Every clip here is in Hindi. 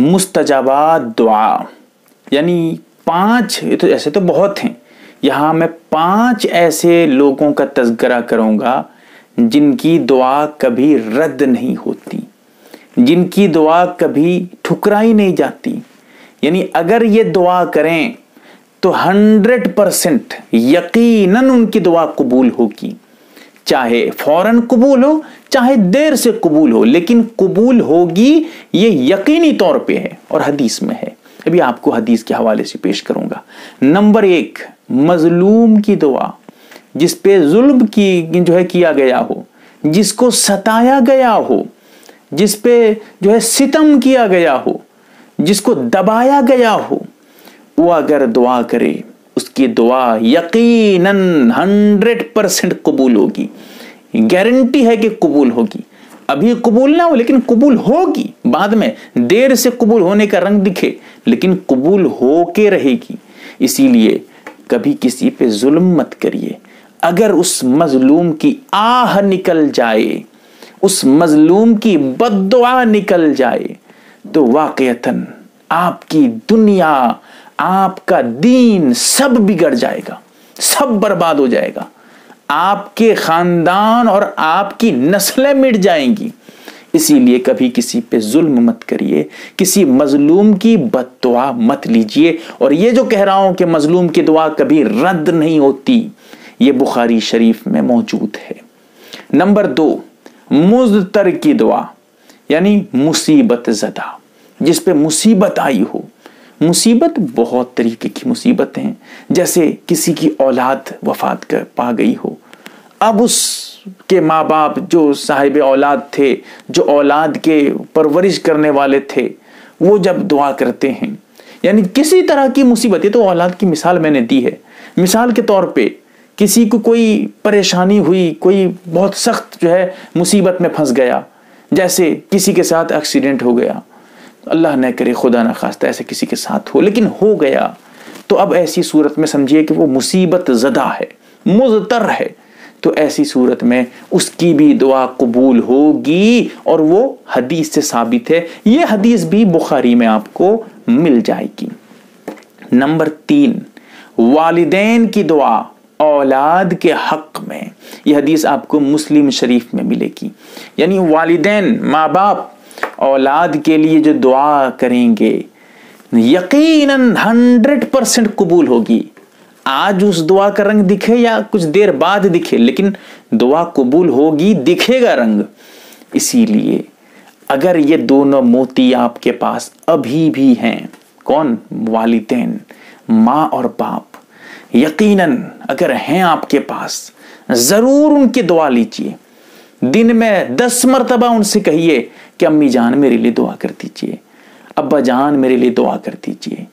मुस्तजाबात दुआ। यानी पाँच तो ऐसे तो बहुत हैं। यहाँ मैं पाँच ऐसे लोगों का तस्करा करूँगा, जिनकी दुआ कभी रद्द नहीं होती, जिनकी दुआ कभी ठुकराई नहीं जाती। यानी अगर ये दुआ करें तो हंड्रेड परसेंट यकीनन उनकी दुआ कबूल होगी। चाहे फ़ौरन कबूल हो, चाहे देर से कबूल हो, लेकिन कबूल होगी, ये यकीनी तौर पे है और हदीस में है। अभी आपको हदीस के हवाले से पेश करूँगा। नंबर एक, मजलूम की दुआ, जिस पे जुल्म की, जो है किया गया हो, जिसको सताया गया हो, जिस पे, जो है सितम किया गया हो, जिसको दबाया गया हो, वो अगर दुआ करे उसकी दुआ यकीनन हंड्रेड परसेंट कबूल होगी। गारंटी है कि कबूल होगी। अभी कबूल ना हो, लेकिन कबूल होगी। बाद में देर से कबूल होने का रंग दिखे, लेकिन कबूल होके रहेगी। इसीलिए कभी किसी पे जुल्म मत करिए। अगर उस मजलूम की आह निकल जाए, उस मजलूम की बददुआ निकल जाए तो वाकयतन आपकी दुनिया आपका दीन सब बिगड़ जाएगा, सब बर्बाद हो जाएगा। आपके खानदान और आपकी नस्लें मिट जाएँगी। इसीलिए कभी किसी पे जुल्म मत करिए, किसी मजलूम की बदुआ मत लीजिए। और ये जो कह रहा हूँ कि मजलूम की दुआ कभी रद्द नहीं होती, ये बुखारी शरीफ में मौजूद है। नंबर दो, मुजतर की दुआ, यानी मुसीबत जदा, जिस पे मुसीबत आई हो। मुसीबत बहुत तरीके की मुसीबत हैं। जैसे किसी की औलाद वफात कर पा गई हो। अब उस के माँ बाप जो साहिब औलाद थे, जो औलाद के परवरिश करने वाले थे, वो जब दुआ करते हैं, यानी किसी तरह की मुसीबत, ये तो औलाद की मिसाल मैंने दी है। मिसाल के तौर पे किसी को कोई परेशानी हुई, कोई बहुत सख्त जो है मुसीबत में फंस गया, जैसे किसी के साथ एक्सीडेंट हो गया अल्लाह न करे, खुदा न खास्ता, ऐसे किसी के साथ हो। लेकिन हो गया। तो अब ऐसी सूरत में समझिए कि वो मुसीबत ज़दा है, मुजतर है। तो ऐसी सूरत में उसकी भी दुआ कबूल होगी और वो हदीस से साबित है। ये हदीस भी बुखारी में आपको मिल जाएगी। नंबर तीन, वालिदैन की दुआ औलाद के हक में। यह हदीस आपको मुस्लिम शरीफ में मिलेगी। यानी वालिदैन, माँ बाप औलाद के लिए जो दुआ करेंगे, यकीनन हंड्रेड परसेंट कबूल होगी। आज उस दुआ का रंग दिखे या कुछ देर बाद दिखे, लेकिन दुआ कबूल होगी, दिखेगा रंग। इसीलिए अगर ये दोनों मोती आपके पास अभी भी हैं, कौन? वालिदैन, माँ और बाप। यकीनन अगर हैं आपके पास, ज़रूर उनकी दुआ लीजिए। दिन में दस मरतबा उनसे कहिए कि अम्मी जान मेरे लिए दुआ कर दीजिए अब्बा जान मेरे लिए दुआ कर दीजिए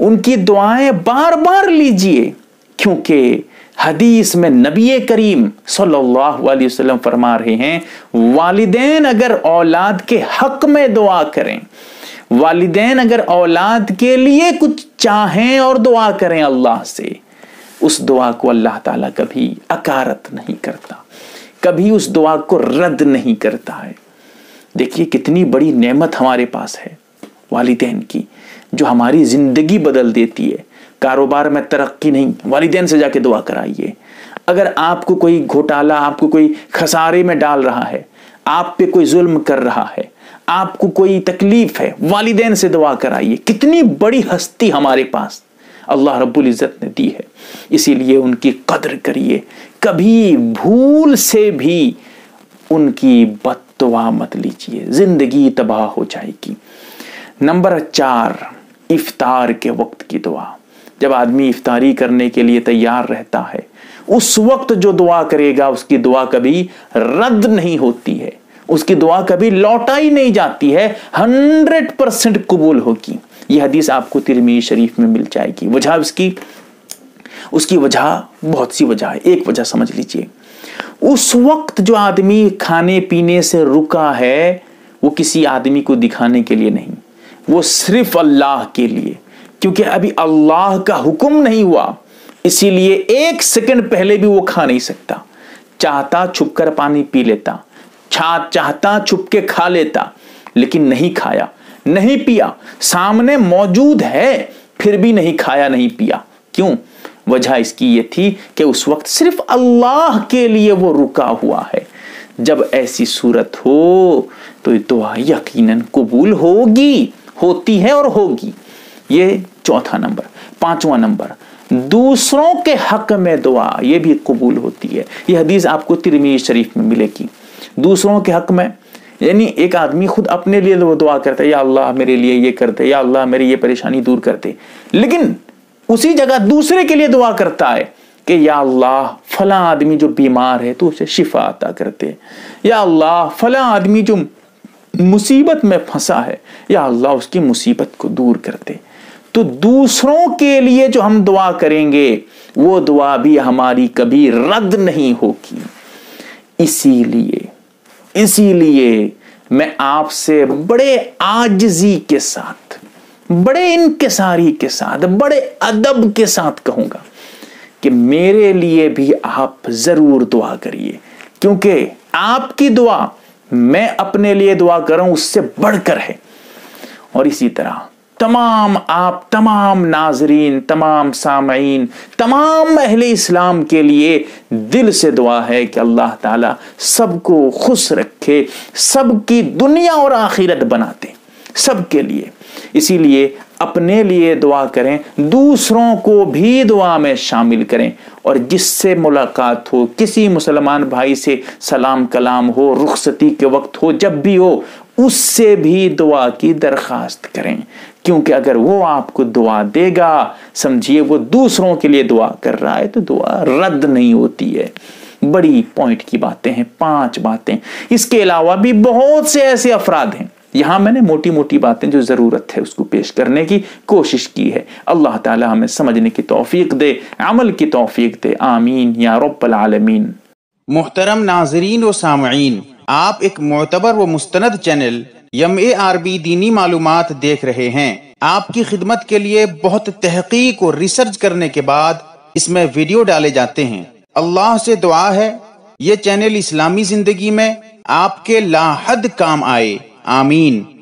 उनकी दुआएँ बार बार लीजिए, क्योंकि हदीस में नबी करीम सल्लल्लाहु अलैहि वसल्लम फरमा रहे हैं, वालिदैन अगर औलाद के हक में दुआ करें, वालिदैन अगर औलाद के लिए कुछ चाहें और दुआ करें अल्लाह से, उस दुआ को अल्लाह ताला कभी अकारत नहीं करता, कभी उस दुआ को रद्द नहीं करता है। देखिए कितनी बड़ी नेमत हमारे पास है, वालिदैन की, जो हमारी ज़िंदगी बदल देती है। कारोबार में तरक्की नहीं, वालिदैन से जाके दुआ कराइए। अगर आपको कोई घोटाला, आपको कोई खसारे में डाल रहा है, आप पे कोई जुल्म कर रहा है, आपको कोई तकलीफ़ है, वालिदैन से दुआ कराइए। कितनी बड़ी हस्ती हमारे पास अल्लाह रब्बुल इज़्ज़त ने दी है। इसीलिए उनकी कदर करिए। कभी भूल से भी उनकी बदवा मत लीजिए, ज़िंदगी तबाह हो जाएगी। नंबर चार, इफ्तार के वक्त की दुआ। जब आदमी इफ्तारी करने के लिए तैयार रहता है, उस वक्त जो दुआ करेगा, उसकी दुआ कभी रद्द नहीं होती है। उसकी दुआ कभी लौटाई नहीं जाती है, हंड्रेड परसेंट कबूल होगी। यह हदीस आपको तिरमी शरीफ में मिल जाएगी। वजह उसकी उसकी वजह बहुत सी वजह है। एक वजह समझ लीजिए। उस वक्त जो आदमी खाने पीने से रुका है, वो किसी आदमी को दिखाने के लिए नहीं। वो सिर्फ़ अल्लाह के लिए। क्योंकि अभी अल्लाह का हुक्म नहीं हुआ, इसीलिए एक सेकंड पहले भी वो खा नहीं सकता। चाहता छुप कर पानी पी लेता, छा, चाहता छुप के खा लेता, लेकिन नहीं खाया, नहीं पिया। सामने मौजूद है, फिर भी नहीं खाया, नहीं पिया। क्यों? वजह इसकी ये थी कि उस वक्त सिर्फ़ अल्लाह के लिए वो रुका हुआ है। जब ऐसी सूरत हो तो दुआ यकीनन कबूल होगी, होती है और होगी। ये चौथा नंबर। पांचवा नंबर। दूसरों के हक में दुआ, ये भी कबूल होती है। ये हदीस आपको तिरमी शरीफ में मिलेगी। दूसरों के हक में, यानी एक आदमी खुद अपने लिए दुआ करता है, या अल्लाह मेरे लिए ये करते या अल्लाह मेरी ये परेशानी दूर करते लेकिन उसी जगह दूसरे के लिए दुआ करता है कि या अल्लाह, फला आदमी जो बीमार है तो उसे शिफा अता करते या अल्लाह, फला आदमी जो मुसीबत में फंसा है, या अल्लाह उसकी मुसीबत को दूर करते तो दूसरों के लिए जो हम दुआ करेंगे, वो दुआ भी हमारी कभी रद्द नहीं होगी। इसीलिए इसीलिए मैं आपसे बड़े आजजी के साथ बड़े इनकेसारी के साथ, बड़े अदब के साथ कहूँगा कि मेरे लिए भी आप ज़रूर दुआ करिए, क्योंकि आपकी दुआ, मैं अपने लिए दुआ कर रहा हूँ, उससे बढ़कर है। और इसी तरह, तमाम आप, तमाम नाजरीन, तमाम सामीन तमाम अहले इस्लाम के लिए दिल से दुआ है कि अल्लाह ताला सबको खुश रखे, सबकी दुनिया और आखिरत बनाते। सबके लिए। इसीलिए अपने लिए दुआ करें, दूसरों को भी दुआ में शामिल करें और जिससे मुलाकात हो, किसी मुसलमान भाई से सलाम कलाम हो, रुखसती के वक्त हो, जब भी हो, उससे भी दुआ की दरखास्त करें। क्योंकि अगर वो आपको दुआ देगा, समझिए वो दूसरों के लिए दुआ कर रहा है तो दुआ रद्द नहीं होती है। बड़ी पॉइंट की बातें हैं, पाँच बातें। इसके अलावा भी बहुत से ऐसे अफराद हैं यहाँ मैंने मोटी मोटी बातें जो ज़रूरत है उसको पेश करने की कोशिश की है। अल्लाह ताला हमें समझने की तौफीक दे, अमल की तौफीक दे। आमीन, या रब्बल आलमीन। मोहतरम नाजरीन व सामीन आप एक मोतबर व मुस्तनद चैनल यम आर बी दीनी मालूम देख रहे हैं। आपकी खिदमत के लिए बहुत तहकीक और रिसर्च करने के बाद इसमें वीडियो डाले जाते हैं। अल्लाह से दुआ है, ये चैनल इस्लामी ज़िंदगी में आपके लाहद काम आए। आमीन।